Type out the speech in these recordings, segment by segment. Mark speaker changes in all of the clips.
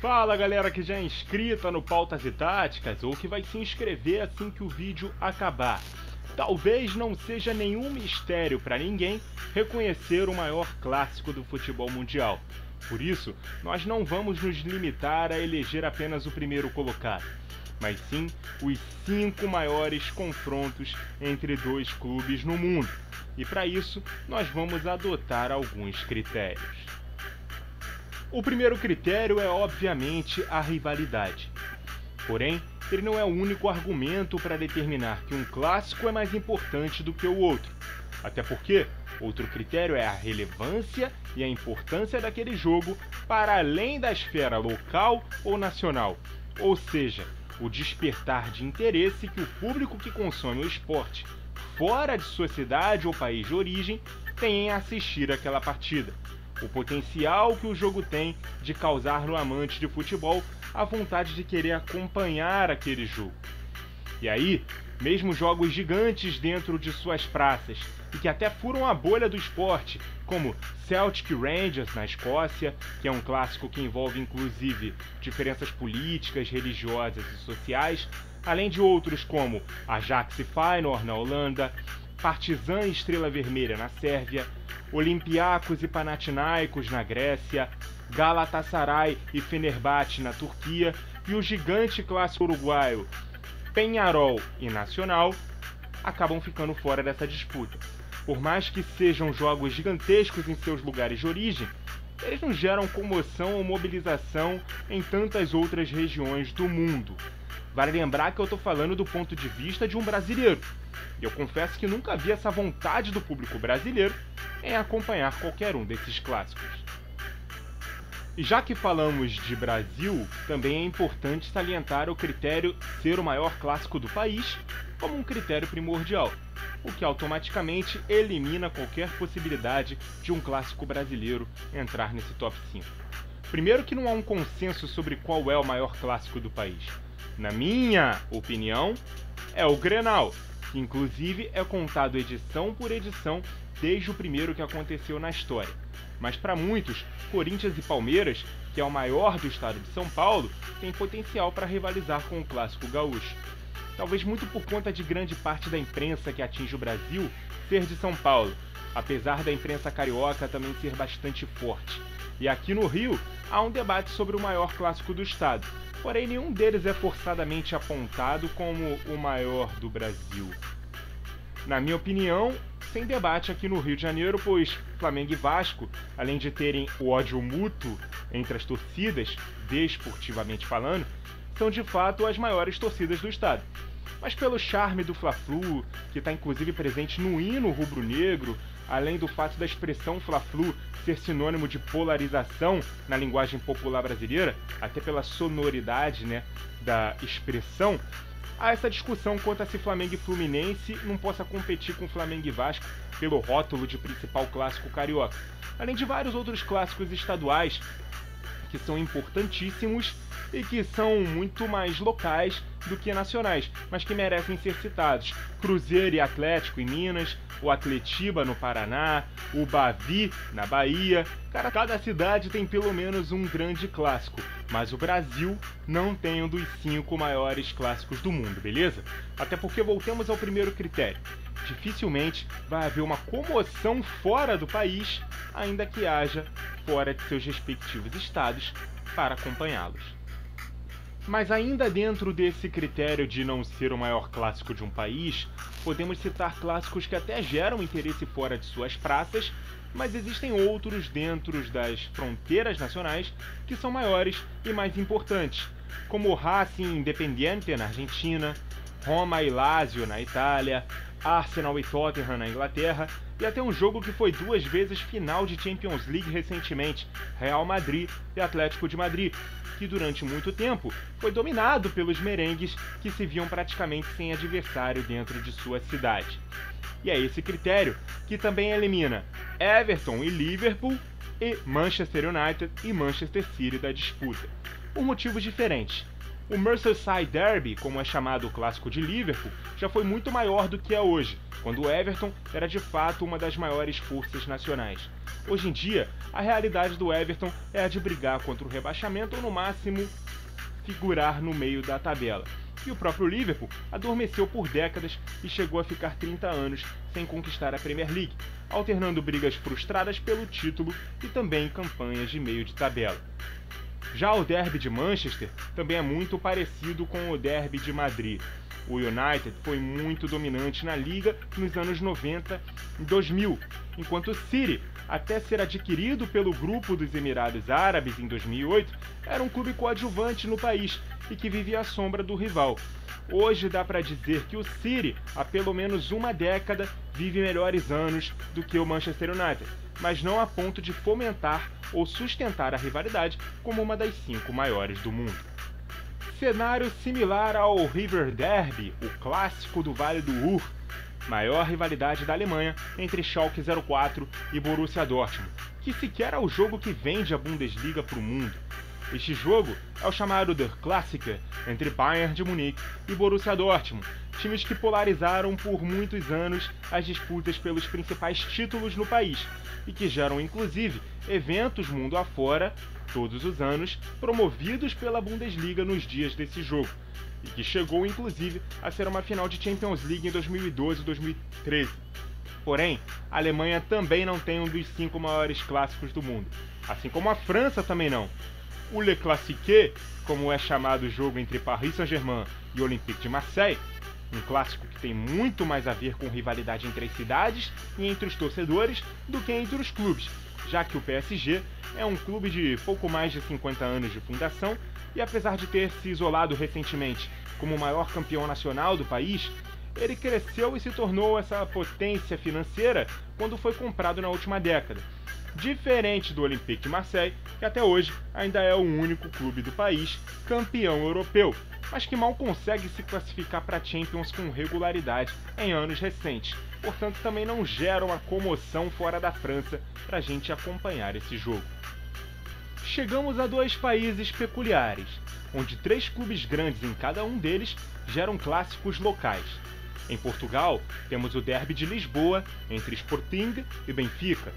Speaker 1: Fala galera que já é inscrita no Pautas e Táticas ou que vai se inscrever assim que o vídeo acabar. Talvez não seja nenhum mistério para ninguém reconhecer o maior clássico do futebol mundial. Por isso, nós não vamos nos limitar a eleger apenas o primeiro colocado, mas sim os cinco maiores confrontos entre dois clubes no mundo. E para isso, nós vamos adotar alguns critérios. O primeiro critério é, obviamente, a rivalidade. Porém, ele não é o único argumento para determinar que um clássico é mais importante do que o outro. Até porque outro critério é a relevância e a importância daquele jogo para além da esfera local ou nacional, ou seja, o despertar de interesse que o público que consome o esporte fora de sua cidade ou país de origem tem em assistir aquela partida o potencial que o jogo tem de causar no amante de futebol a vontade de querer acompanhar aquele jogo. E aí, mesmo jogos gigantes dentro de suas praças e que até furam a bolha do esporte, como Celtic Rangers na Escócia, que é um clássico que envolve inclusive diferenças políticas, religiosas e sociais, além de outros como Ajax e Feyenoord na Holanda, Partizan e Estrela Vermelha na Sérvia, Olympiacos e Panathinaikos na Grécia, Galatasaray e Fenerbahçe na Turquia e o gigante clássico uruguaio Penharol e Nacional acabam ficando fora dessa disputa. Por mais que sejam jogos gigantescos em seus lugares de origem, eles não geram comoção ou mobilização em tantas outras regiões do mundo. Vale lembrar que eu estou falando do ponto de vista de um brasileiro. E eu confesso que nunca vi essa vontade do público brasileiro em acompanhar qualquer um desses clássicos. E já que falamos de Brasil, também é importante salientar o critério ser o maior clássico do país como um critério primordial, o que automaticamente elimina qualquer possibilidade de um clássico brasileiro entrar nesse top 5. Primeiro que não há um consenso sobre qual é o maior clássico do país. Na minha opinião, é o Grenal, que inclusive é contado edição por edição desde o primeiro que aconteceu na história. Mas para muitos, Corinthians e Palmeiras, que é o maior do estado de São Paulo, tem potencial para rivalizar com o clássico gaúcho. Talvez muito por conta de grande parte da imprensa que atinge o Brasil ser de São Paulo, apesar da imprensa carioca também ser bastante forte. E aqui no Rio há um debate sobre o maior clássico do estado, porém nenhum deles é forçadamente apontado como o maior do Brasil. Na minha opinião, sem debate aqui no Rio de Janeiro, pois Flamengo e Vasco, além de terem o ódio mútuo entre as torcidas, desportivamente falando, são de fato as maiores torcidas do estado. Mas pelo charme do Fla-Flu, que está inclusive presente no hino rubro-negro, além do fato da expressão Fla-Flu ser sinônimo de polarização na linguagem popular brasileira, até pela sonoridade né, da expressão, há essa discussão quanto a se Flamengo e Fluminense não possa competir com Flamengo e Vasco pelo rótulo de principal clássico carioca, além de vários outros clássicos estaduais que são importantíssimos e que são muito mais locais do que nacionais, mas que merecem ser citados. Cruzeiro e Atlético em Minas, o Atletiba no Paraná, o Bavi na Bahia. Cara, cada cidade tem pelo menos um grande clássico, mas o Brasil não tem um dos cinco maiores clássicos do mundo, beleza? Até porque voltamos ao primeiro critério. Dificilmente vai haver uma comoção fora do país, ainda que haja fora de seus respectivos estados, para acompanhá-los. Mas ainda dentro desse critério de não ser o maior clássico de um país, podemos citar clássicos que até geram interesse fora de suas praças, mas existem outros dentro das fronteiras nacionais que são maiores e mais importantes, como Racing Independiente na Argentina, Roma e Lazio na Itália, Arsenal e Tottenham na Inglaterra, e até um jogo que foi duas vezes final de Champions League recentemente, Real Madrid e Atlético de Madrid, que durante muito tempo foi dominado pelos merengues que se viam praticamente sem adversário dentro de sua cidade. E é esse critério que também elimina Everton e Liverpool e Manchester United e Manchester City da disputa, por motivos diferentes. O Merseyside Derby, como é chamado o clássico de Liverpool, já foi muito maior do que é hoje, quando o Everton era de fato uma das maiores forças nacionais. Hoje em dia, a realidade do Everton é a de brigar contra o rebaixamento ou, no máximo, figurar no meio da tabela. E o próprio Liverpool adormeceu por décadas e chegou a ficar 30 anos sem conquistar a Premier League, alternando brigas frustradas pelo título e também campanhas de meio de tabela. Já o derby de Manchester também é muito parecido com o derby de Madrid. O United foi muito dominante na liga nos anos 90 e 2000, enquanto o City, até ser adquirido pelo grupo dos Emirados Árabes em 2008, era um clube coadjuvante no país e que vivia à sombra do rival. Hoje dá para dizer que o City, há pelo menos uma década, vive melhores anos do que o Manchester United, mas não a ponto de fomentar ou sustentar a rivalidade como uma das cinco maiores do mundo. Cenário similar ao River Derby, o clássico do Vale do Ruhr, maior rivalidade da Alemanha entre Schalke 04 e Borussia Dortmund, que sequer é o jogo que vende a Bundesliga para o mundo. Este jogo é o chamado Der Klassiker entre Bayern de Munique e Borussia Dortmund, times que polarizaram por muitos anos as disputas pelos principais títulos no país e que geram inclusive eventos mundo afora, todos os anos, promovidos pela Bundesliga nos dias desse jogo, e que chegou inclusive a ser uma final de Champions League em 2012 e 2013. Porém, a Alemanha também não tem um dos cinco maiores clássicos do mundo, assim como a França também não o Le Classique, como é chamado o jogo entre Paris Saint-Germain e Olympique de Marseille, um clássico que tem muito mais a ver com rivalidade entre as cidades e entre os torcedores do que entre os clubes, já que o PSG é um clube de pouco mais de 50 anos de fundação e apesar de ter se isolado recentemente como o maior campeão nacional do país, ele cresceu e se tornou essa potência financeira quando foi comprado na última década diferente do Olympique Marseille, que até hoje ainda é o único clube do país campeão europeu, mas que mal consegue se classificar para Champions com regularidade em anos recentes. Portanto, também não gera uma comoção fora da França para a gente acompanhar esse jogo. Chegamos a dois países peculiares, onde três clubes grandes em cada um deles geram clássicos locais. Em Portugal, temos o Derby de Lisboa entre Sporting e Benfica,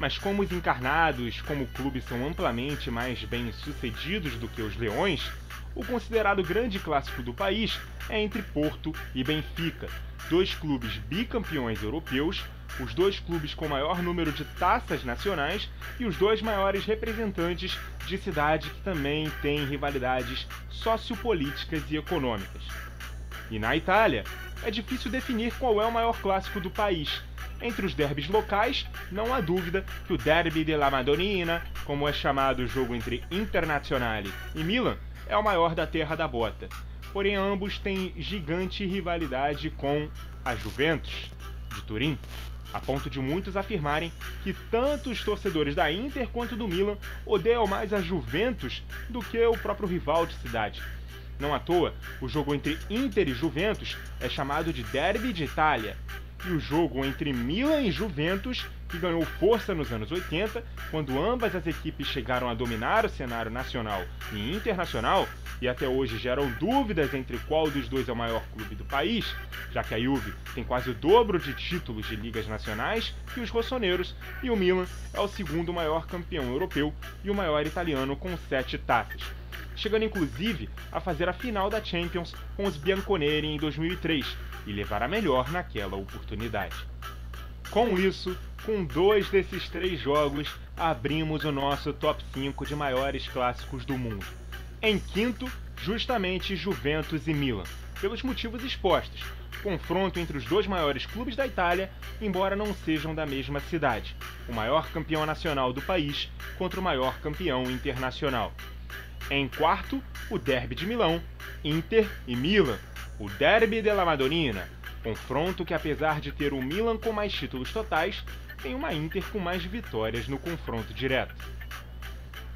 Speaker 1: mas como os encarnados como clube são amplamente mais bem sucedidos do que os leões, o considerado grande clássico do país é entre Porto e Benfica, dois clubes bicampeões europeus, os dois clubes com maior número de taças nacionais e os dois maiores representantes de cidade que também têm rivalidades sociopolíticas e econômicas. E na Itália, é difícil definir qual é o maior clássico do país, entre os derbys locais, não há dúvida que o Derby della Madonnina, como é chamado o jogo entre Internazionale e Milan, é o maior da terra da bota. Porém, ambos têm gigante rivalidade com a Juventus de Turim, a ponto de muitos afirmarem que tanto os torcedores da Inter quanto do Milan odeiam mais a Juventus do que o próprio rival de cidade. Não à toa, o jogo entre Inter e Juventus é chamado de Derby de Itália, e o jogo entre Milan e Juventus, que ganhou força nos anos 80, quando ambas as equipes chegaram a dominar o cenário nacional e internacional, e até hoje geram dúvidas entre qual dos dois é o maior clube do país, já que a Juve tem quase o dobro de títulos de ligas nacionais que os rossoneiros, e o Milan é o segundo maior campeão europeu e o maior italiano com sete taças chegando inclusive a fazer a final da Champions com os Bianconeri em 2003 e levar a melhor naquela oportunidade. Com isso, com dois desses três jogos, abrimos o nosso top 5 de maiores clássicos do mundo. Em quinto, justamente Juventus e Milan, pelos motivos expostos. Confronto entre os dois maiores clubes da Itália, embora não sejam da mesma cidade. O maior campeão nacional do país contra o maior campeão internacional. Em quarto, o Derby de Milão, Inter e Milan, o Derby della Madonnina, confronto que apesar de ter o Milan com mais títulos totais, tem uma Inter com mais vitórias no confronto direto.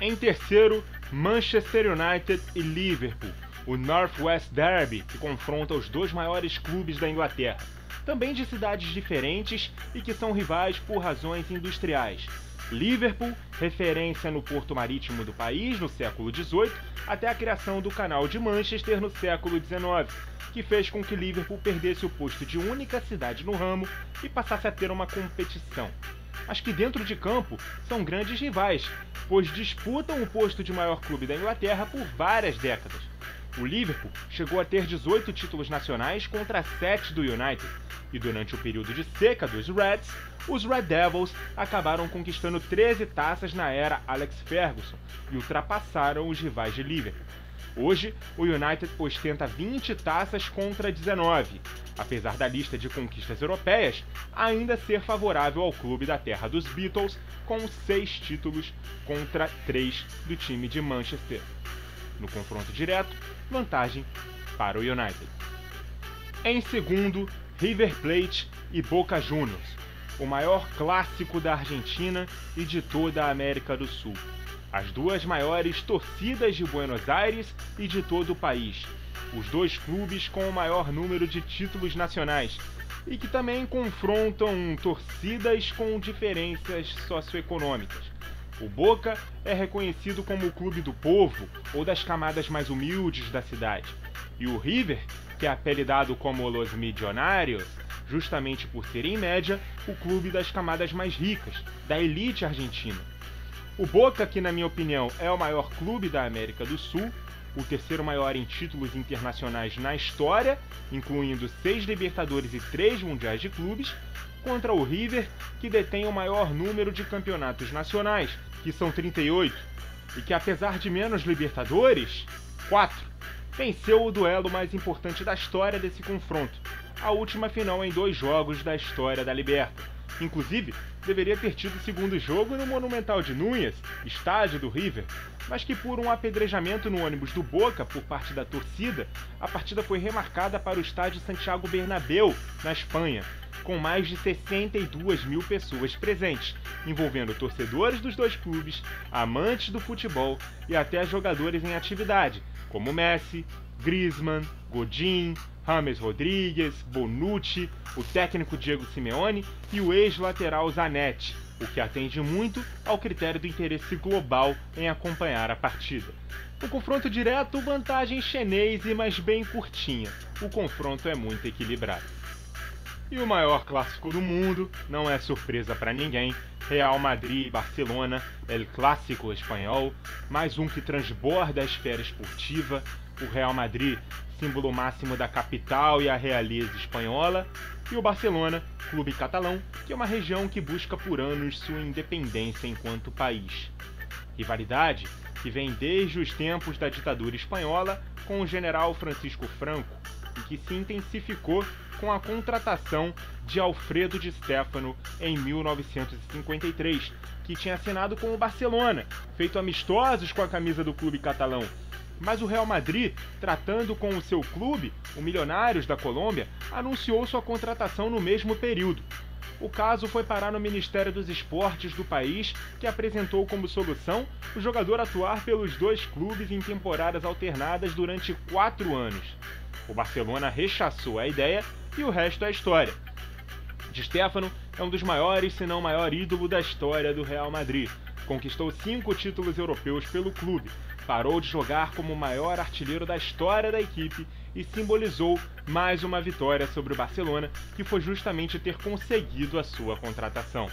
Speaker 1: Em terceiro, Manchester United e Liverpool, o Northwest Derby, que confronta os dois maiores clubes da Inglaterra, também de cidades diferentes e que são rivais por razões industriais, Liverpool, referência no porto marítimo do país no século XVIII, até a criação do Canal de Manchester no século XIX, que fez com que Liverpool perdesse o posto de única cidade no ramo e passasse a ter uma competição. mas que dentro de campo são grandes rivais, pois disputam o posto de maior clube da Inglaterra por várias décadas. O Liverpool chegou a ter 18 títulos nacionais contra 7 do United, e durante o período de seca dos Reds, os Red Devils acabaram conquistando 13 taças na era Alex Ferguson e ultrapassaram os rivais de Liverpool. Hoje, o United ostenta 20 taças contra 19, apesar da lista de conquistas europeias ainda ser favorável ao clube da terra dos Beatles, com 6 títulos contra 3 do time de Manchester. No confronto direto, vantagem para o United. Em segundo, River Plate e Boca Juniors, o maior clássico da Argentina e de toda a América do Sul. As duas maiores torcidas de Buenos Aires e de todo o país. Os dois clubes com o maior número de títulos nacionais e que também confrontam torcidas com diferenças socioeconômicas. O Boca é reconhecido como o clube do povo ou das camadas mais humildes da cidade. E o River, que é apelidado como Los Millonarios, justamente por ser, em média, o clube das camadas mais ricas, da elite argentina. O Boca, que na minha opinião é o maior clube da América do Sul, o terceiro maior em títulos internacionais na história, incluindo seis Libertadores e três Mundiais de Clubes, contra o River, que detém o maior número de campeonatos nacionais, que são 38, e que apesar de menos Libertadores, 4, venceu o duelo mais importante da história desse confronto, a última final em dois jogos da história da Liberta. Inclusive, deveria ter tido o segundo jogo no Monumental de Núñez, estádio do River, mas que por um apedrejamento no ônibus do Boca por parte da torcida, a partida foi remarcada para o estádio Santiago Bernabéu, na Espanha, com mais de 62 mil pessoas presentes, envolvendo torcedores dos dois clubes, amantes do futebol e até jogadores em atividade, como Messi, Griezmann, Godin, James Rodrigues, Bonucci, o técnico Diego Simeone e o ex-lateral Zanetti, o que atende muito ao critério do interesse global em acompanhar a partida. O confronto direto, vantagem chinês, mas bem curtinha. O confronto é muito equilibrado. E o maior clássico do mundo, não é surpresa para ninguém, Real Madrid e Barcelona, El Clássico espanhol, mais um que transborda a esfera esportiva, o Real Madrid, símbolo máximo da capital e a realeza espanhola, e o Barcelona, clube catalão, que é uma região que busca por anos sua independência enquanto país. Rivalidade que vem desde os tempos da ditadura espanhola com o general Francisco Franco e que se intensificou com a contratação de Alfredo de Stefano em 1953, que tinha assinado com o Barcelona, feito amistosos com a camisa do clube catalão mas o Real Madrid, tratando com o seu clube, o Milionários da Colômbia, anunciou sua contratação no mesmo período. O caso foi parar no Ministério dos Esportes do país, que apresentou como solução o jogador atuar pelos dois clubes em temporadas alternadas durante quatro anos. O Barcelona rechaçou a ideia e o resto é história. Di Stefano é um dos maiores, se não maior ídolo da história do Real Madrid. Conquistou cinco títulos europeus pelo clube, parou de jogar como o maior artilheiro da história da equipe e simbolizou mais uma vitória sobre o Barcelona, que foi justamente ter conseguido a sua contratação.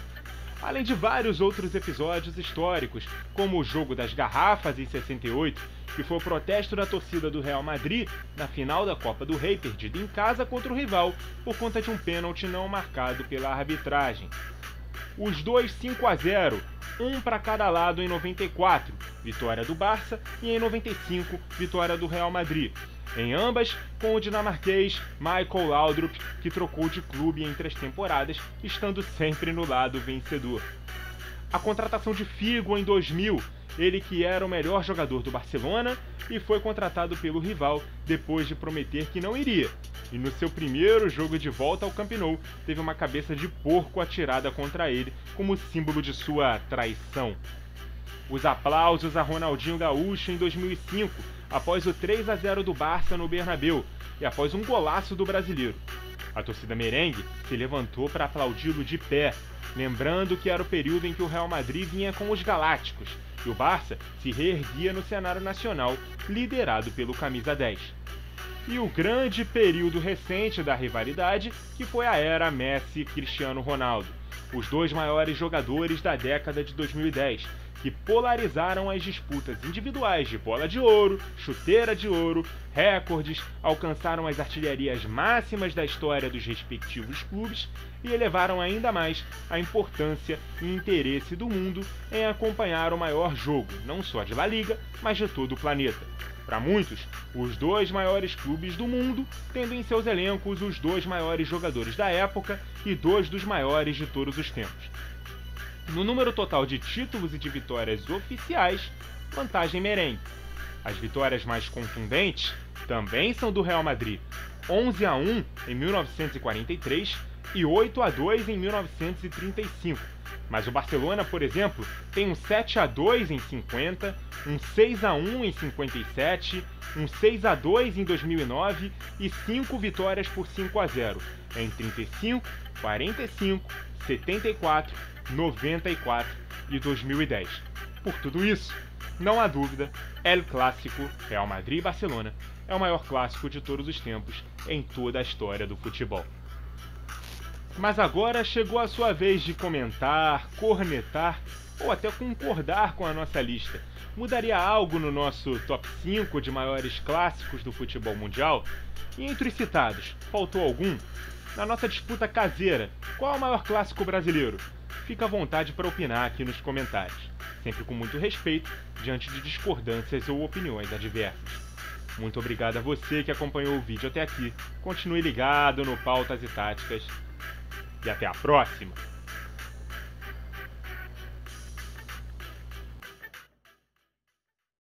Speaker 1: Além de vários outros episódios históricos, como o jogo das garrafas em 68, que foi o protesto da torcida do Real Madrid na final da Copa do Rei, perdida em casa contra o rival por conta de um pênalti não marcado pela arbitragem. Os dois 5 a 0 um para cada lado em 94, vitória do Barça, e em 95, vitória do Real Madrid. Em ambas, com o dinamarquês Michael Laudrup, que trocou de clube entre as temporadas, estando sempre no lado vencedor. A contratação de Figo em 2000 ele que era o melhor jogador do Barcelona e foi contratado pelo rival depois de prometer que não iria. E no seu primeiro jogo de volta ao Camp Nou, teve uma cabeça de porco atirada contra ele como símbolo de sua traição. Os aplausos a Ronaldinho Gaúcho em 2005, após o 3 a 0 do Barça no Bernabéu e após um golaço do brasileiro. A torcida merengue se levantou para aplaudi-lo de pé, lembrando que era o período em que o Real Madrid vinha com os Galácticos e o Barça se reerguia no cenário nacional, liderado pelo camisa 10. E o grande período recente da rivalidade, que foi a era Messi-Cristiano Ronaldo. os dois maiores jogadores da década de 2010, que polarizaram as disputas individuais de bola de ouro, chuteira de ouro, recordes, alcançaram as artilharias máximas da história dos respectivos clubes e elevaram ainda mais a importância e interesse do mundo em acompanhar o maior jogo, não só de La Liga, mas de todo o planeta. Para muitos, os dois maiores clubes do mundo, tendo em seus elencos os dois maiores jogadores da época e dois dos maiores de todos os tempos. No número total de títulos e de vitórias oficiais, vantagem merengue. As vitórias mais contundentes também são do Real Madrid, 11 a 1 em 1943 e 8 a 2 em 1935. Mas o Barcelona, por exemplo, tem um 7 a 2 em 50, um 6 a 1 em 57, um 6 a 2 em 2009 e 5 vitórias por 5 a 0 em 35, 45, 74, 94 e 2010. Por tudo isso, não há dúvida, El Clássico Real Madrid-Barcelona é o maior clássico de todos os tempos em toda a história do futebol. Mas agora chegou a sua vez de comentar, cornetar ou até concordar com a nossa lista. Mudaria algo no nosso top 5 de maiores clássicos do futebol mundial? E entre os citados, faltou algum? Na nossa disputa caseira, qual é o maior clássico brasileiro? Fica à vontade para opinar aqui nos comentários, sempre com muito respeito diante de discordâncias ou opiniões adversas. Muito obrigado a você que acompanhou o vídeo até aqui. Continue ligado no Pautas e Táticas. E até a próxima!